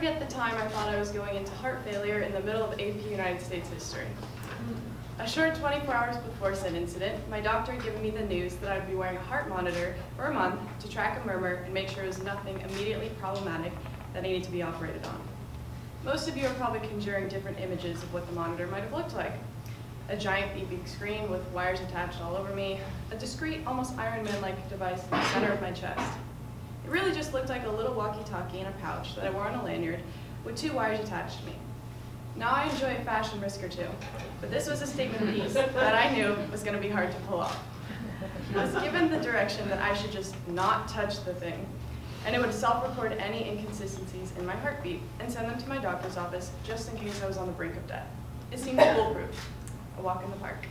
forget the time I thought I was going into heart failure in the middle of AP United States history. A short 24 hours before said incident, my doctor had given me the news that I'd be wearing a heart monitor for a month to track a murmur and make sure it was nothing immediately problematic that needed to be operated on. Most of you are probably conjuring different images of what the monitor might have looked like. A giant beeping screen with wires attached all over me, a discreet, almost Iron Man-like device in the center of my chest. It really just looked like a little walkie-talkie in a pouch that I wore on a lanyard with two wires attached to me. Now I enjoy a fashion risk or two, but this was a statement piece that I knew was going to be hard to pull off. I was given the direction that I should just not touch the thing, and it would self-record any inconsistencies in my heartbeat and send them to my doctor's office just in case I was on the brink of death. It seemed foolproof, a walk in the park.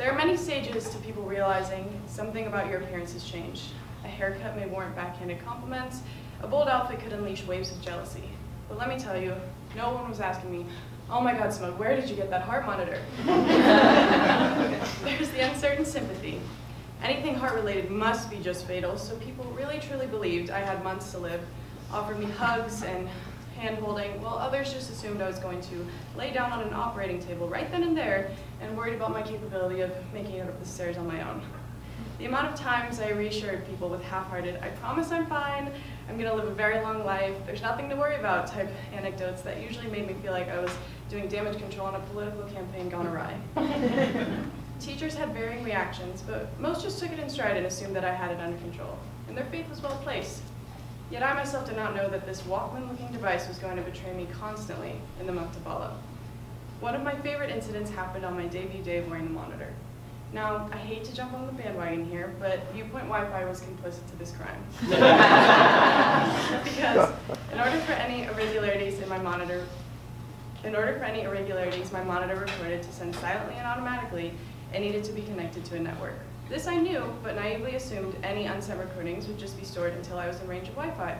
There are many stages to people realizing something about your appearance has changed. A haircut may warrant backhanded compliments, a bold outfit could unleash waves of jealousy. But let me tell you, no one was asking me, oh my god, Smoke, where did you get that heart monitor? There's the uncertain sympathy. Anything heart-related must be just fatal, so people really truly believed I had months to live, offered me hugs and hand-holding, while others just assumed I was going to lay down on an operating table right then and there and worried about my capability of making it up the stairs on my own. The amount of times I reassured people with half-hearted, I promise I'm fine, I'm gonna live a very long life, there's nothing to worry about type anecdotes that usually made me feel like I was doing damage control on a political campaign gone awry. Teachers had varying reactions, but most just took it in stride and assumed that I had it under control, and their faith was well placed. Yet I myself did not know that this Walkman-looking device was going to betray me constantly in the month to follow. One of my favorite incidents happened on my debut day of wearing the monitor. Now, I hate to jump on the bandwagon here, but Viewpoint Wi-Fi was complicit to this crime. because in order for any irregularities in my monitor, in order for any irregularities my monitor reported to send silently and automatically, it needed to be connected to a network. This I knew, but naively assumed any unsent recordings would just be stored until I was in range of Wi-Fi.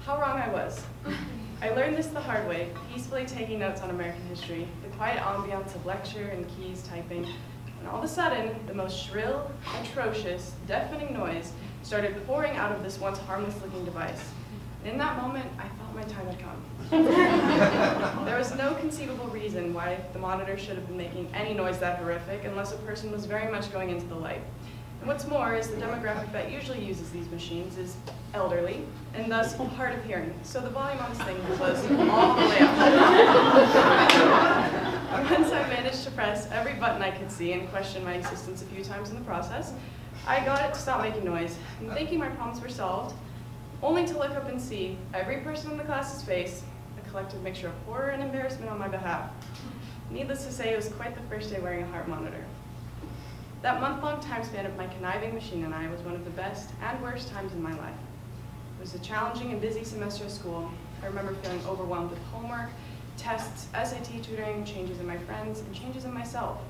How wrong I was. I learned this the hard way, peacefully taking notes on American history, the quiet ambiance of lecture and keys typing, and all of a sudden, the most shrill, atrocious, deafening noise started pouring out of this once harmless-looking device. In that moment, I felt my time had come. there was no conceivable reason why the monitor should have been making any noise that horrific unless a person was very much going into the light. And what's more is the demographic that usually uses these machines is elderly, and thus hard of hearing. So the volume on this thing was all the way up. Once I managed to press every button I could see and question my existence a few times in the process, I got it to stop making noise, and thinking my problems were solved, only to look up and see every person in the class's face, a collective mixture of horror and embarrassment on my behalf. Needless to say, it was quite the first day wearing a heart monitor. That month-long time span of my conniving machine and I was one of the best and worst times in my life. It was a challenging and busy semester of school. I remember feeling overwhelmed with homework, tests, SAT tutoring, changes in my friends, and changes in myself.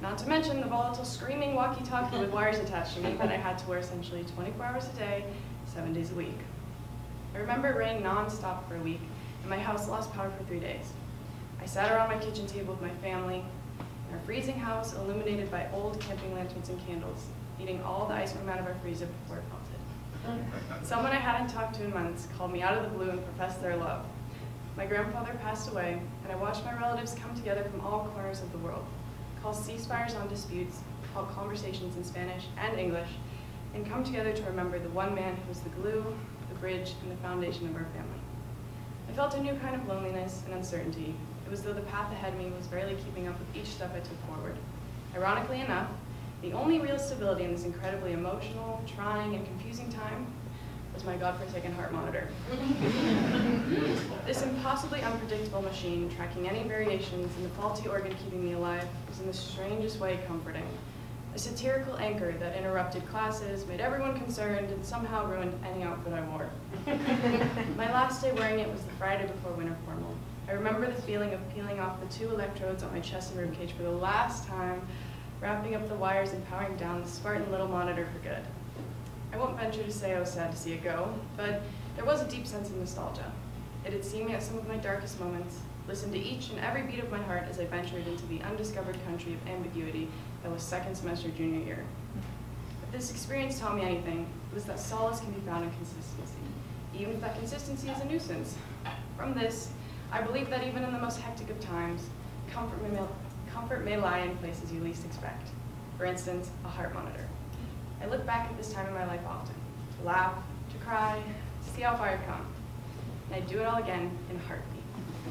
Not to mention the volatile screaming walkie-talkie with wires attached to me that I had to wear essentially 24 hours a day, seven days a week. I remember it rained non-stop for a week, and my house lost power for three days. I sat around my kitchen table with my family, in our freezing house illuminated by old camping lanterns and candles, eating all the ice cream out of our freezer before it melted. Someone I hadn't talked to in months called me out of the blue and professed their love. My grandfather passed away, and I watched my relatives come together from all corners of the world, call ceasefires on disputes, hold conversations in Spanish and English, and come together to remember the one man who was the glue, the bridge, and the foundation of our family. I felt a new kind of loneliness and uncertainty. It was though the path ahead of me was barely keeping up with each step I took forward. Ironically enough, the only real stability in this incredibly emotional, trying, and confusing time was my godforsaken heart monitor. this impossibly unpredictable machine, tracking any variations in the faulty organ keeping me alive, was in the strangest way comforting. A satirical anchor that interrupted classes, made everyone concerned, and somehow ruined any outfit I wore. my last day wearing it was the Friday before winter formal. I remember the feeling of peeling off the two electrodes on my chest and ribcage for the last time, wrapping up the wires and powering down the Spartan little monitor for good. I won't venture to say I was sad to see it go, but there was a deep sense of nostalgia. It had seen me at some of my darkest moments, listened to each and every beat of my heart as I ventured into the undiscovered country of ambiguity that was second semester junior year. If this experience taught me anything, it was that solace can be found in consistency, even if that consistency is a nuisance. From this, I believe that even in the most hectic of times, comfort may, comfort may lie in places you least expect. For instance, a heart monitor. I look back at this time in my life often, to laugh, to cry, to see how far I've come. And I do it all again in a heartbeat.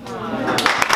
Amen.